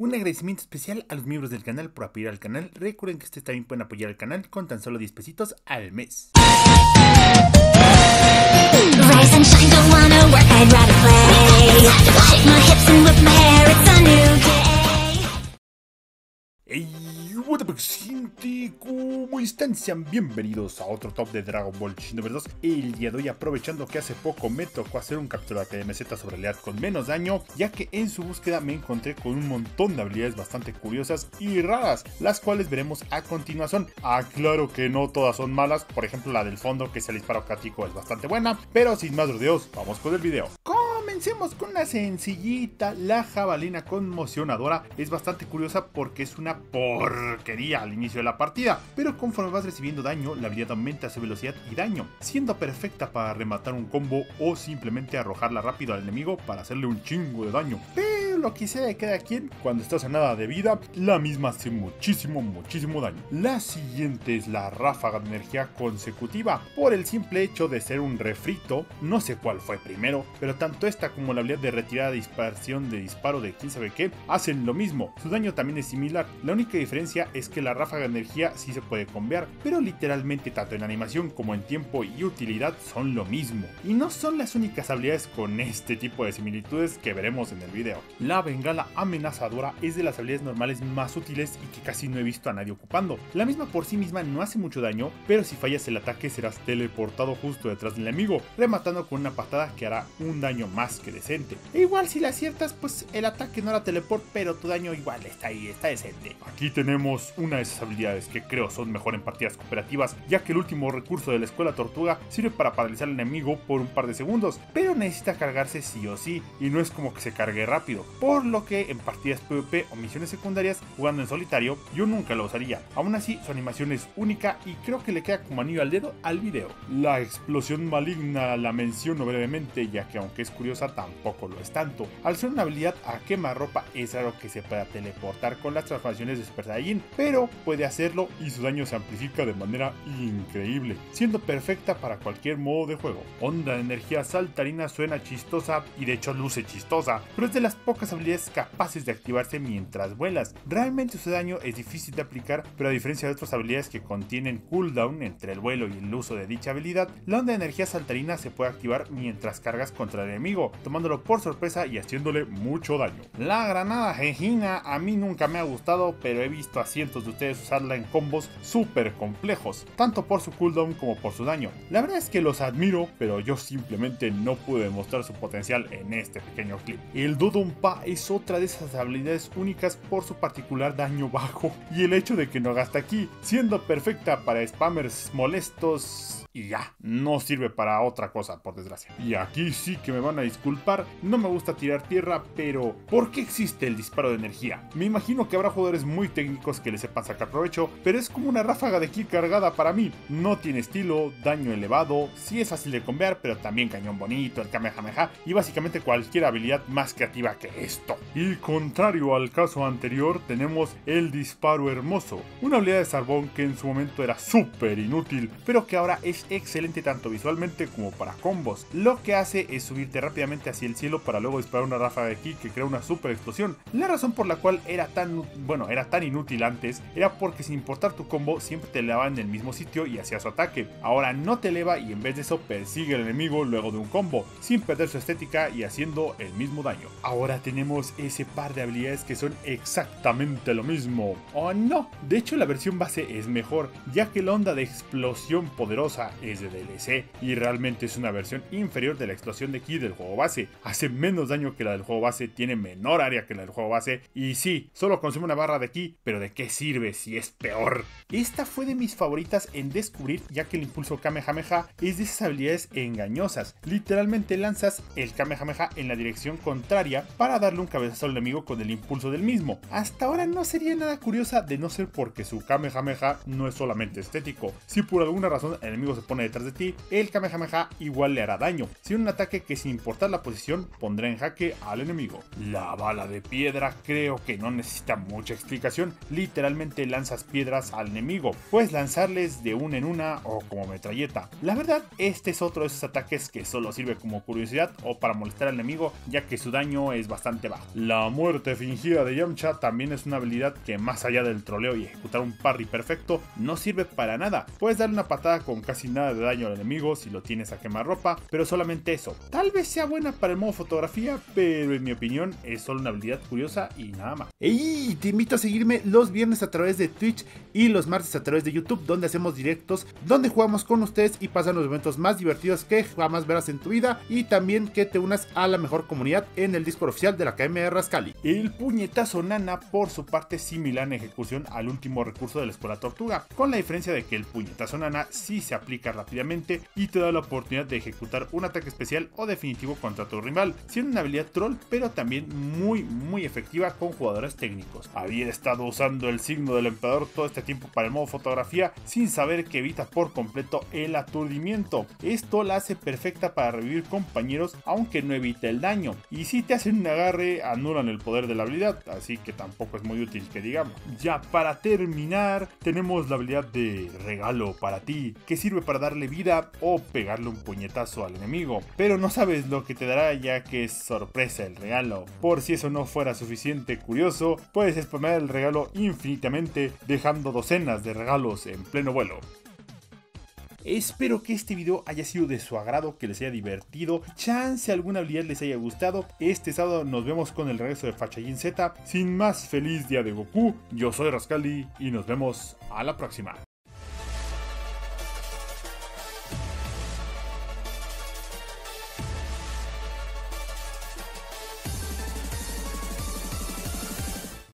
Un agradecimiento especial a los miembros del canal por apoyar al canal. Recuerden que ustedes también pueden apoyar al canal con tan solo 10 pesitos al mes. ¿Cómo están? Sean bienvenidos a otro top de Dragon Ball Xenoverse 2. El día de hoy, aprovechando que hace poco me tocó hacer un captura de MZ sobre Lead con menos daño, ya que en su búsqueda me encontré con un montón de habilidades bastante curiosas y raras, las cuales veremos a continuación. Aclaro que no todas son malas, por ejemplo la del fondo que es el disparo cático es bastante buena, pero sin más rodeos, vamos con el video. Comencemos con una sencillita, la jabalina conmocionadora es bastante curiosa porque es una porquería al inicio de la partida, pero conforme vas recibiendo daño, la habilidad aumenta su velocidad y daño, siendo perfecta para rematar un combo o simplemente arrojarla rápido al enemigo para hacerle un chingo de daño. Lo que sea de cada quien, cuando estás a nada de vida, la misma hace muchísimo, muchísimo daño. La siguiente es la ráfaga de energía consecutiva, por el simple hecho de ser un refrito, no sé cuál fue primero, pero tanto esta como la habilidad de retirada de dispersión de disparo de quién sabe qué hacen lo mismo, su daño también es similar, la única diferencia es que la ráfaga de energía sí se puede cambiar, pero literalmente tanto en animación como en tiempo y utilidad son lo mismo, y no son las únicas habilidades con este tipo de similitudes que veremos en el video. La bengala amenazadora es de las habilidades normales más útiles y que casi no he visto a nadie ocupando. La misma por sí misma no hace mucho daño, pero si fallas el ataque serás teleportado justo detrás del enemigo, rematando con una patada que hará un daño más que decente. E igual si la aciertas, pues el ataque no era teleport, pero tu daño igual está ahí, está decente. Aquí tenemos una de esas habilidades que creo son mejor en partidas cooperativas, ya que el último recurso de la escuela tortuga sirve para paralizar al enemigo por un par de segundos, pero necesita cargarse sí o sí, y no es como que se cargue rápido, por lo que en partidas PvP o misiones secundarias jugando en solitario, yo nunca lo usaría. Aún así, su animación es única y creo que le queda como anillo al dedo al video. La explosión maligna la menciono brevemente, ya que aunque es curiosa, tampoco lo es tanto. Al ser una habilidad a quemarropa, es raro que se pueda teleportar con las transformaciones de Super pero puede hacerlo y su daño se amplifica de manera increíble, siendo perfecta para cualquier modo de juego. Onda de energía saltarina suena chistosa y de hecho luce chistosa, pero es de las pocas habilidades capaces de activarse mientras vuelas. Realmente su daño es difícil de aplicar, pero a diferencia de otras habilidades que contienen cooldown entre el vuelo y el uso de dicha habilidad, la onda de energía saltarina se puede activar mientras cargas contra el enemigo, tomándolo por sorpresa y haciéndole mucho daño. La granada Gengina a mí nunca me ha gustado, pero he visto a cientos de ustedes usarla en combos súper complejos, tanto por su cooldown como por su daño. La verdad es que los admiro, pero yo simplemente no pude demostrar su potencial en este pequeño clip. El Es otra de esas habilidades únicas por su particular daño bajo y el hecho de que no gasta aquí, siendo perfecta para spammers molestos y ya, no sirve para otra cosa, por desgracia. Y aquí sí que me van a disculpar, no me gusta tirar tierra, pero ¿por qué existe el disparo de energía? Me imagino que habrá jugadores muy técnicos que le sepan sacar provecho, pero es como una ráfaga de ki cargada para mí. No tiene estilo, daño elevado, sí es fácil de convear, pero también cañón bonito, el Kamehameha y básicamente cualquier habilidad más creativa que esto. Y contrario al caso anterior, tenemos el disparo hermoso, una habilidad de Sarbón que en su momento era súper inútil, pero que ahora es excelente tanto visualmente como para combos. Lo que hace es subirte rápidamente hacia el cielo para luego disparar una ráfaga de ki que crea una super explosión. La razón por la cual era tan, bueno, era tan inútil antes era porque sin importar tu combo siempre te elevaba en el mismo sitio y hacía su ataque. Ahora no te eleva y en vez de eso persigue al enemigo luego de un combo, sin perder su estética y haciendo el mismo daño. Ahora tenemos ese par de habilidades que son exactamente lo mismo. O no, de hecho la versión base es mejor, ya que la onda de explosión poderosa es de DLC y realmente es una versión inferior de la explosión de ki del juego base. Hace menos daño que la del juego base, tiene menor área que la del juego base y sí, solo consume una barra de ki, pero ¿de qué sirve si es peor? Esta fue de mis favoritas en descubrir ya que el impulso Kamehameha es de esas habilidades engañosas. Literalmente lanzas el Kamehameha en la dirección contraria para darle un cabezazo al enemigo con el impulso del mismo. Hasta ahora no sería nada curiosa de no ser porque su Kamehameha no es solamente estético. Si por alguna razón el enemigo se pone detrás de ti, el Kamehameha igual le hará daño, sin un ataque que sin importar la posición pondrá en jaque al enemigo. La bala de piedra creo que no necesita mucha explicación, literalmente lanzas piedras al enemigo, puedes lanzarles de una en una o como metralleta. La verdad, este es otro de esos ataques que solo sirve como curiosidad o para molestar al enemigo, ya que su daño es bastante bastante bajo. La muerte fingida de Yamcha también es una habilidad que más allá del troleo y ejecutar un parry perfecto, no sirve para nada. Puedes darle una patada con casi nada de daño al enemigo si lo tienes a quemar ropa, pero solamente eso. Tal vez sea buena para el modo fotografía, pero en mi opinión es solo una habilidad curiosa y nada más. Y te invito a seguirme los viernes a través de Twitch y los martes a través de YouTube, donde hacemos directos, donde jugamos con ustedes y pasan los momentos más divertidos que jamás verás en tu vida y también que te unas a la mejor comunidad en el Discord oficial de la Academia de Rascali. El puñetazo nana, por su parte, similar en ejecución al último recurso de la Escuela Tortuga, con la diferencia de que el puñetazo nana sí se aplica rápidamente y te da la oportunidad de ejecutar un ataque especial o definitivo contra tu rival, siendo una habilidad troll, pero también muy, muy efectiva con jugadores técnicos. Había estado usando el signo del emperador todo este tiempo para el modo fotografía sin saber que evita por completo el aturdimiento. Esto la hace perfecta para revivir compañeros aunque no evite el daño. Y si te hacen un agarre anulan el poder de la habilidad, así que tampoco es muy útil que digamos. Ya para terminar tenemos la habilidad de regalo para ti que sirve para darle vida o pegarle un puñetazo al enemigo. Pero no sabes lo que te dará ya que es sorpresa el regalo. Por si eso no fuera suficiente curioso, puedes spamear el regalo infinitamente dejando docenas de regalos en pleno vuelo. Espero que este video haya sido de su agrado, que les haya divertido, chance alguna habilidad les haya gustado. Este sábado nos vemos con el regreso de Fachallin Z. Sin más, feliz día de Goku. Yo soy Rascali y nos vemos a la próxima.